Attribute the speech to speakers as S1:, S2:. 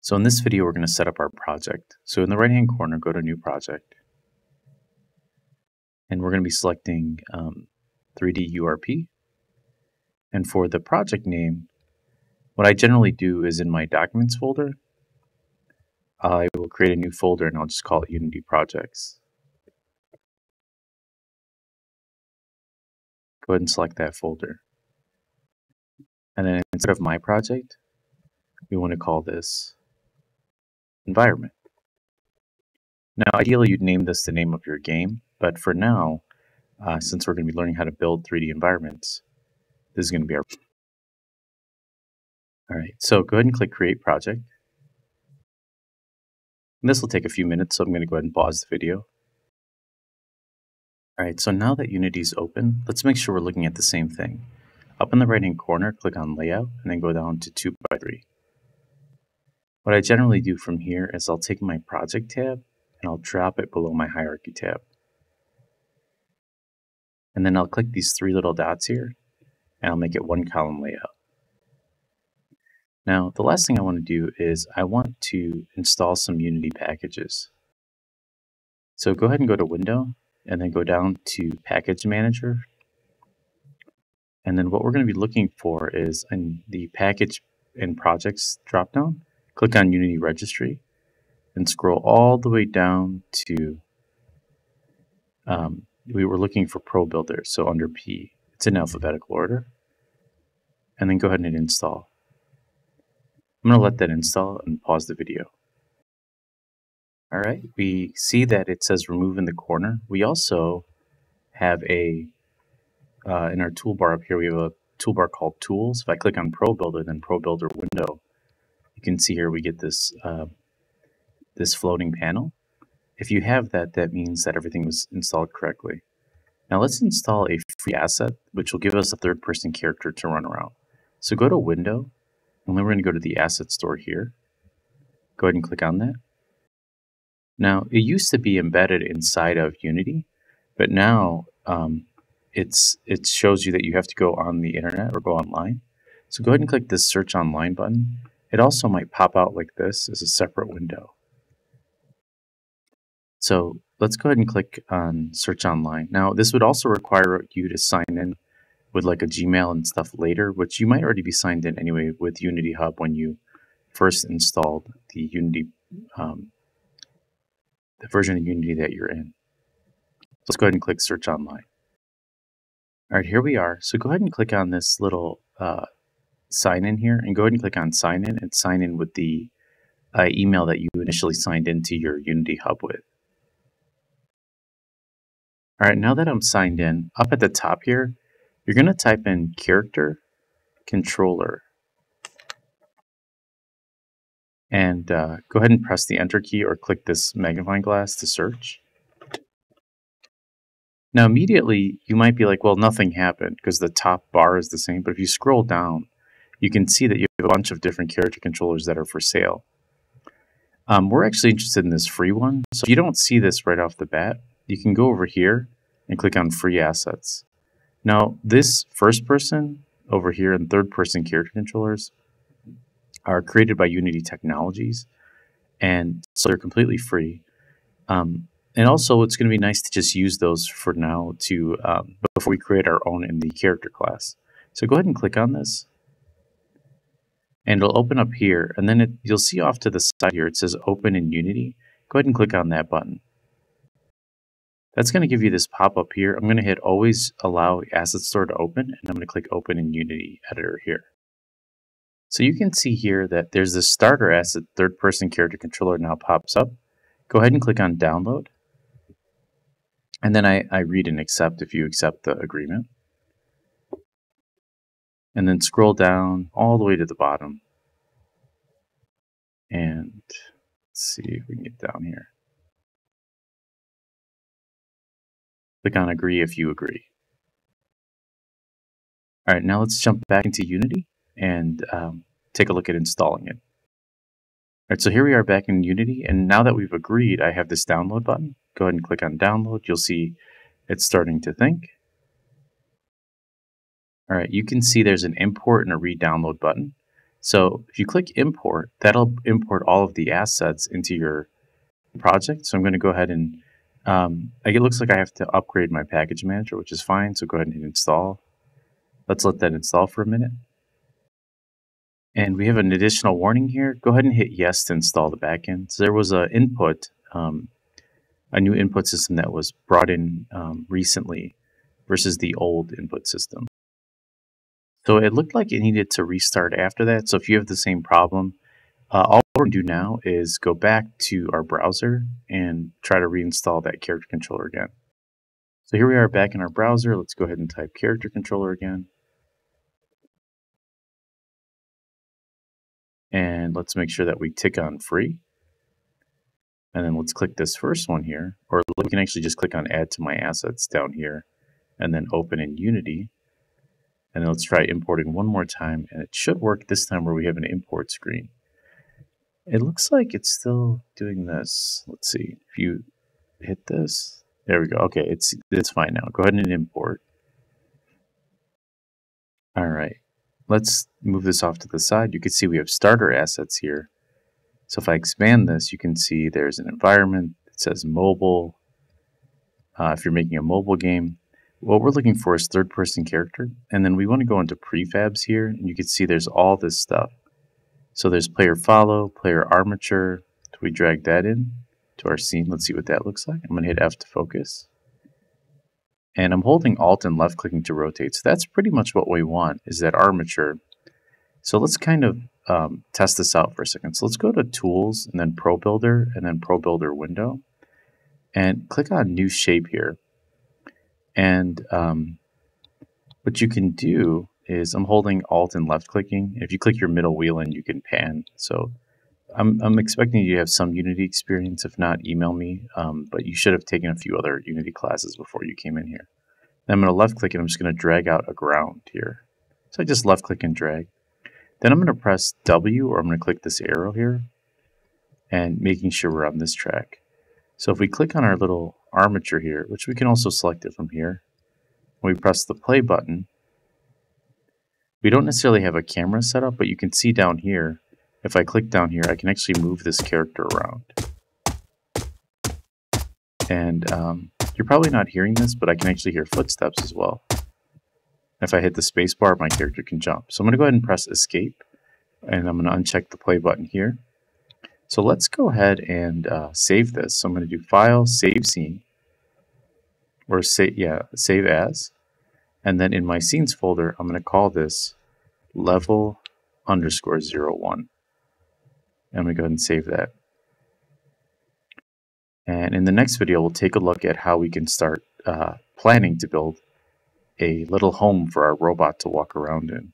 S1: So in this video, we're going to set up our project. So in the right-hand corner, go to New Project. And we're going to be selecting um, 3D URP. And for the project name, what I generally do is in my Documents folder, I will create a new folder and I'll just call it Unity Projects. Go ahead and select that folder. And then instead of my project, we want to call this environment. Now, ideally, you'd name this the name of your game, but for now, uh, since we're going to be learning how to build 3D environments, this is going to be our... All right, so go ahead and click Create Project. And this will take a few minutes, so I'm going to go ahead and pause the video. All right, so now that Unity is open, let's make sure we're looking at the same thing. Up in the right-hand corner, click on Layout, and then go down to 2 by 3 what I generally do from here is I'll take my project tab and I'll drop it below my hierarchy tab. And then I'll click these three little dots here and I'll make it one column layout. Now, the last thing I want to do is I want to install some Unity packages. So go ahead and go to Window and then go down to Package Manager. And then what we're going to be looking for is in the Package and Projects dropdown, Click on Unity Registry and scroll all the way down to, um, we were looking for Pro Builder, so under P. It's in alphabetical order. And then go ahead and install. I'm going to let that install and pause the video. All right, we see that it says remove in the corner. We also have a, uh, in our toolbar up here, we have a toolbar called Tools. If I click on Pro Builder, then Pro Builder window you can see here we get this uh, this floating panel. If you have that, that means that everything was installed correctly. Now let's install a free asset, which will give us a third-person character to run around. So go to Window, and then we're going to go to the Asset Store here. Go ahead and click on that. Now, it used to be embedded inside of Unity, but now um, it's it shows you that you have to go on the internet or go online. So go ahead and click this Search Online button, it also might pop out like this as a separate window. So let's go ahead and click on search online. Now this would also require you to sign in with like a Gmail and stuff later, which you might already be signed in anyway with Unity Hub when you first installed the Unity, um, the version of Unity that you're in. Let's go ahead and click search online. All right, here we are. So go ahead and click on this little uh, sign in here and go ahead and click on sign in and sign in with the uh, email that you initially signed into your Unity Hub with. All right, now that I'm signed in, up at the top here, you're going to type in character controller. And uh, go ahead and press the enter key or click this magnifying glass to search. Now immediately you might be like, well, nothing happened because the top bar is the same. But if you scroll down, you can see that you have a bunch of different character controllers that are for sale. Um, we're actually interested in this free one. So if you don't see this right off the bat, you can go over here and click on free assets. Now, this first person over here and third person character controllers are created by Unity Technologies. And so they're completely free. Um, and also, it's going to be nice to just use those for now to um, before we create our own in the character class. So go ahead and click on this and it'll open up here and then it, you'll see off to the side here it says open in Unity. Go ahead and click on that button. That's going to give you this pop-up here. I'm going to hit always allow asset store to open and I'm going to click open in Unity editor here. So you can see here that there's this starter asset third person character controller now pops up. Go ahead and click on download. And then I, I read and accept if you accept the agreement and then scroll down all the way to the bottom. And let's see if we can get down here. Click on agree if you agree. All right, now let's jump back into Unity and um, take a look at installing it. All right, so here we are back in Unity, and now that we've agreed, I have this download button. Go ahead and click on download. You'll see it's starting to think. All right, you can see there's an import and a re-download button. So if you click import, that'll import all of the assets into your project. So I'm going to go ahead and um, it looks like I have to upgrade my package manager, which is fine. So go ahead and install. Let's let that install for a minute. And we have an additional warning here. Go ahead and hit yes to install the backend. So there was an input, um, a new input system that was brought in um, recently versus the old input system. So it looked like it needed to restart after that. So if you have the same problem, uh, all we're going to do now is go back to our browser and try to reinstall that character controller again. So here we are back in our browser. Let's go ahead and type character controller again. And let's make sure that we tick on free. And then let's click this first one here, or we can actually just click on add to my assets down here and then open in Unity. And let's try importing one more time, and it should work this time where we have an import screen. It looks like it's still doing this. Let's see. If you hit this, there we go. Okay, it's it's fine now. Go ahead and import. All right. Let's move this off to the side. You can see we have starter assets here. So if I expand this, you can see there's an environment. It says mobile. Uh, if you're making a mobile game, what we're looking for is third person character. And then we want to go into prefabs here. And you can see there's all this stuff. So there's player follow, player armature. Do we drag that in to our scene? Let's see what that looks like. I'm going to hit F to focus. And I'm holding Alt and left clicking to rotate. So that's pretty much what we want is that armature. So let's kind of um, test this out for a second. So let's go to Tools and then Pro Builder and then Pro Builder window and click on New Shape here. And um, what you can do is I'm holding Alt and left clicking. If you click your middle wheel in, you can pan. So I'm, I'm expecting you to have some Unity experience. If not, email me. Um, but you should have taken a few other Unity classes before you came in here. Then I'm going to left click and I'm just going to drag out a ground here. So I just left click and drag. Then I'm going to press W or I'm going to click this arrow here and making sure we're on this track. So if we click on our little armature here, which we can also select it from here. When we press the play button, we don't necessarily have a camera set up, but you can see down here, if I click down here, I can actually move this character around. And um, you're probably not hearing this, but I can actually hear footsteps as well. If I hit the spacebar, my character can jump. So I'm going to go ahead and press escape, and I'm going to uncheck the play button here. So let's go ahead and uh, save this. So I'm going to do File, Save Scene, or save, yeah, Save As. And then in my Scenes folder, I'm going to call this level underscore zero one. And we go ahead and save that. And in the next video, we'll take a look at how we can start uh, planning to build a little home for our robot to walk around in.